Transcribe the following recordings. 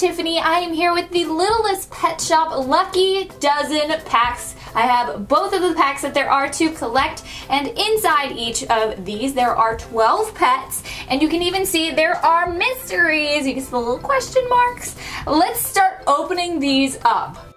Tiffany. I am here with the Littlest Pet Shop Lucky Dozen packs. I have both of the packs that there are to collect and inside each of these there are 12 pets and you can even see there are mysteries. You can see the little question marks. Let's start opening these up.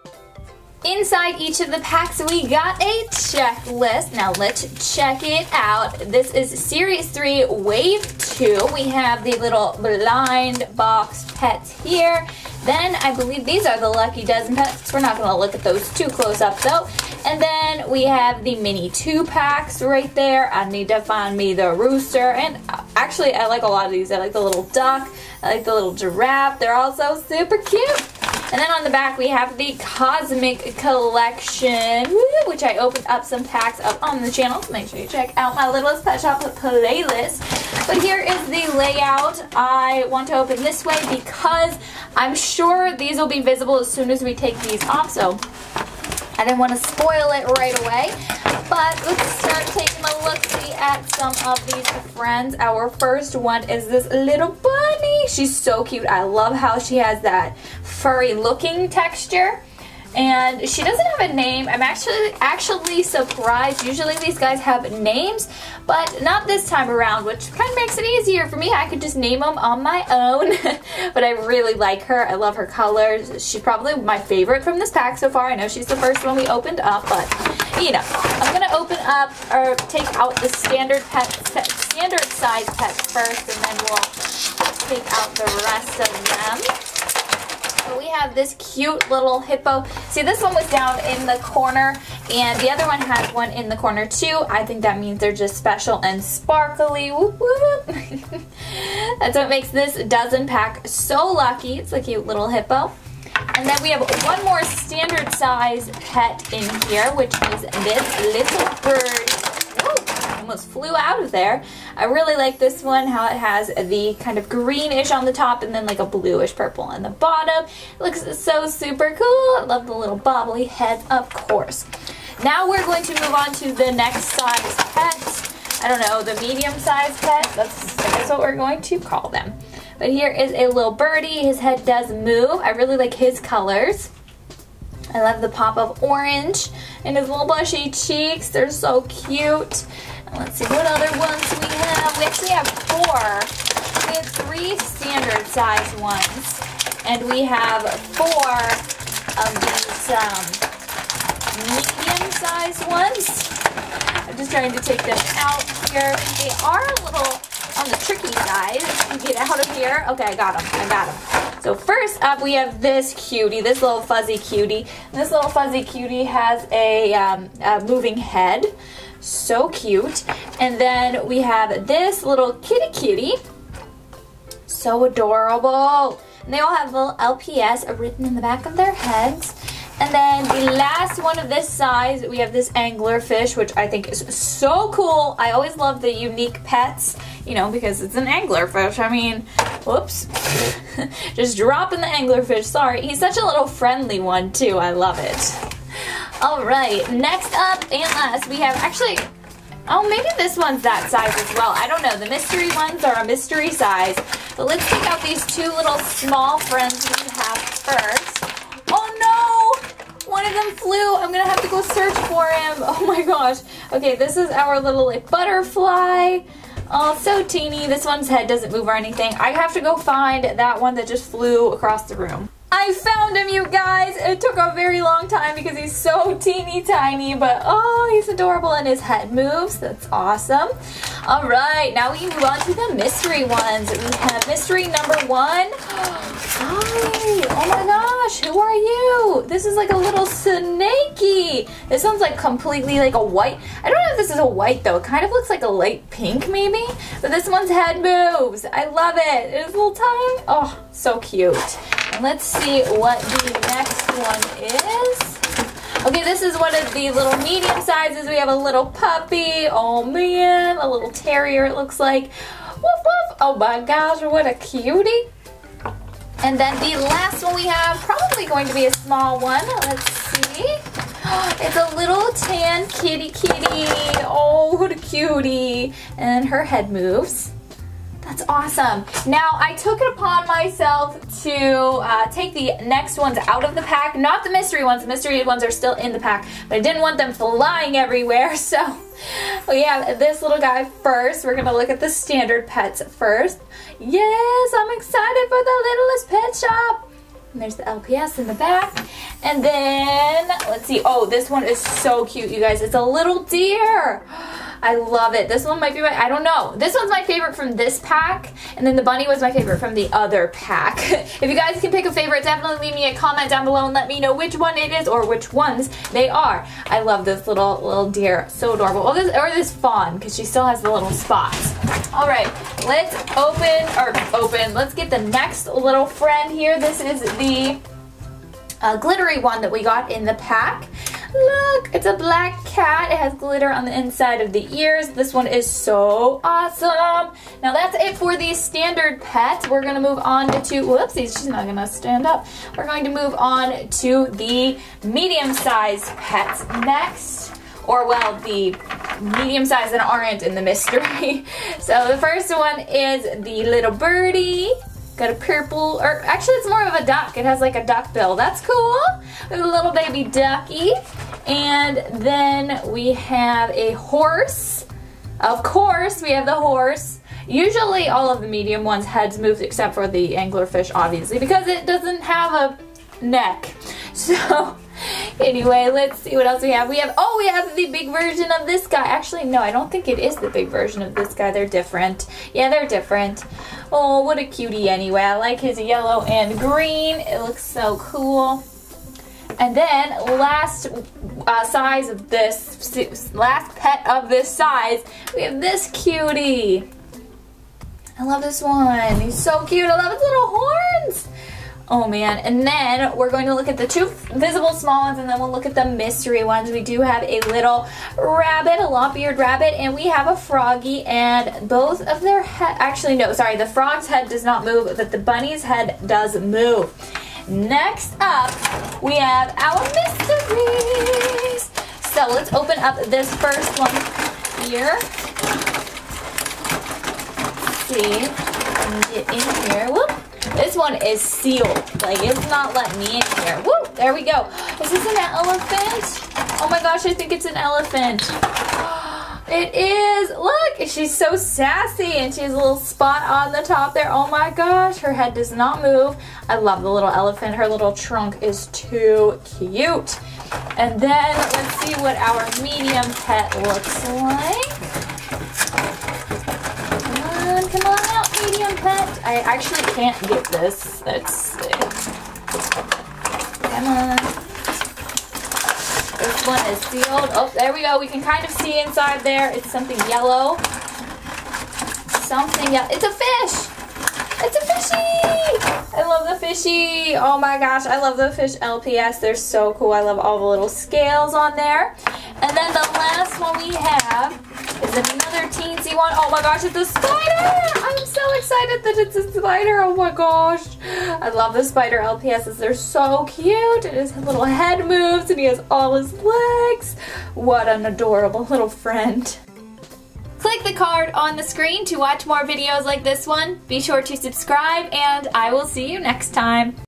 Inside each of the packs, we got a checklist. Now let's check it out. This is Series 3, Wave 2. We have the little blind box pets here. Then I believe these are the Lucky Dozen pets. We're not going to look at those too close up though. And then we have the mini two packs right there. I need to find me the rooster. And uh, actually, I like a lot of these. I like the little duck. I like the little giraffe. They're all so super cute. And then on the back we have the Cosmic Collection, which I opened up some packs of on the channel. So make sure you check out my Littlest Pet Shop playlist. But here is the layout. I want to open this way because I'm sure these will be visible as soon as we take these off. So I didn't want to spoil it right away. But let's start taking a look-see at some of these friends. Our first one is this little bunny. She's so cute. I love how she has that furry looking texture and she doesn't have a name. I'm actually actually surprised. Usually these guys have names, but not this time around, which kind of makes it easier for me. I could just name them on my own, but I really like her. I love her colors. She's probably my favorite from this pack so far. I know she's the first one we opened up, but you know, I'm gonna open up or take out the standard pet, standard size pets first, and then we'll take out the rest of them. We have this cute little hippo. See, this one was down in the corner, and the other one has one in the corner too. I think that means they're just special and sparkly. Whoop, whoop. That's what makes this dozen pack so lucky. It's a cute little hippo. And then we have one more standard size pet in here, which is this little bird almost flew out of there. I really like this one, how it has the kind of greenish on the top and then like a bluish purple on the bottom. It looks so super cool. I love the little bobbly head, of course. Now we're going to move on to the next size pet. I don't know, the medium size pet. That's, that's what we're going to call them. But here is a little birdie. His head does move. I really like his colors. I love the pop of orange and his little blushy cheeks. They're so cute. Let's see, what other ones we have? We actually have four. We have three standard size ones. And we have four of these um, medium size ones. I'm just trying to take them out here. They are a little on the tricky side. Get out of here. Okay, I got them. I got them. So first up, we have this cutie, this little fuzzy cutie. This little fuzzy cutie has a, um, a moving head. So cute. And then we have this little kitty kitty. So adorable. And they all have little LPS written in the back of their heads. And then the last one of this size, we have this anglerfish, which I think is so cool. I always love the unique pets, you know, because it's an anglerfish. I mean, whoops. Just dropping the anglerfish. Sorry. He's such a little friendly one, too. I love it. All right, next up and last, we have actually, oh, maybe this one's that size as well. I don't know. The mystery ones are a mystery size. But let's take out these two little small friends we have first. Oh no! One of them flew. I'm going to have to go search for him. Oh my gosh. Okay, this is our little like butterfly. Oh, so teeny. This one's head doesn't move or anything. I have to go find that one that just flew across the room. I found him, you guys. It took a very long time because he's so teeny tiny, but oh, he's adorable and his head moves. That's awesome. All right, now we move on to the mystery ones. We have mystery number one. Hi, oh my gosh, who are you? This is like a little snakey. This one's like completely like a white. I don't know if this is a white though. It kind of looks like a light pink maybe, but this one's head moves. I love it. His little tongue, oh, so cute. Let's see what the next one is. Okay, this is one of the little medium sizes. We have a little puppy. Oh man, a little terrier it looks like. Woof woof. Oh my gosh, what a cutie. And then the last one we have, probably going to be a small one. Let's see. It's a little tan kitty kitty. Oh, what a cutie. And her head moves. That's awesome. Now, I took it upon myself to uh, take the next ones out of the pack. Not the mystery ones. The mystery ones are still in the pack. But I didn't want them flying everywhere. So we have this little guy first. We're going to look at the standard pets first. Yes, I'm excited for the Littlest Pet Shop. And there's the LPS in the back. And then, let's see. Oh, this one is so cute, you guys. It's a little deer. I love it. This one might be my, I don't know. This one's my favorite from this pack. And then the bunny was my favorite from the other pack. if you guys can pick a favorite, definitely leave me a comment down below and let me know which one it is or which ones they are. I love this little little deer. So adorable. Oh, this, or this fawn, because she still has the little spots. All right, let's open, or open, let's get the next little friend here. This is the uh, glittery one that we got in the pack. Look, it's a black cat. It has glitter on the inside of the ears. This one is so awesome. Now that's it for the standard pets. We're going to move on to, whoopsies, she's not going to stand up. We're going to move on to the medium-sized pets next. Or, well, the medium sized that aren't in the mystery. so the first one is the little birdie. Got a purple, or actually it's more of a duck. It has like a duck bill. That's cool. With a little baby ducky. And then we have a horse. Of course, we have the horse. Usually all of the medium ones heads move except for the anglerfish, obviously, because it doesn't have a neck. So anyway, let's see what else we have. We have, oh, we have the big version of this guy. Actually, no, I don't think it is the big version of this guy. They're different. Yeah, they're different. Oh, what a cutie anyway. I like his yellow and green. It looks so cool. And then last uh, size of this, last pet of this size, we have this cutie. I love this one. He's so cute. I love his little horns. Oh man, and then we're going to look at the two visible small ones and then we'll look at the mystery ones. We do have a little rabbit, a lop-eared rabbit, and we have a froggy and both of their head, actually no, sorry, the frog's head does not move, but the bunny's head does move. Next up, we have our mysteries. So let's open up this first one here. Let's see, get in here. Whoop. This one is sealed. Like, it's not letting me in here. Woo! There we go. Is this an elephant? Oh my gosh, I think it's an elephant. It is. Look, she's so sassy and she has a little spot on the top there. Oh my gosh, her head does not move. I love the little elephant. Her little trunk is too cute. And then let's see what our medium pet looks like on, come on pet. I actually can't get this. Let's see. Come on. This one is sealed. Oh, there we go. We can kind of see inside there. It's something yellow. Something yellow. It's a fish. It's a fishy! I love the fishy. Oh my gosh, I love the fish LPS. They're so cool. I love all the little scales on there. And then the last one we have is another teensy one. Oh my gosh, it's a spider! I'm so excited that it's a spider. Oh my gosh. I love the spider LPSs. They're so cute. And his little head moves and he has all his legs. What an adorable little friend. Click the card on the screen to watch more videos like this one. Be sure to subscribe and I will see you next time.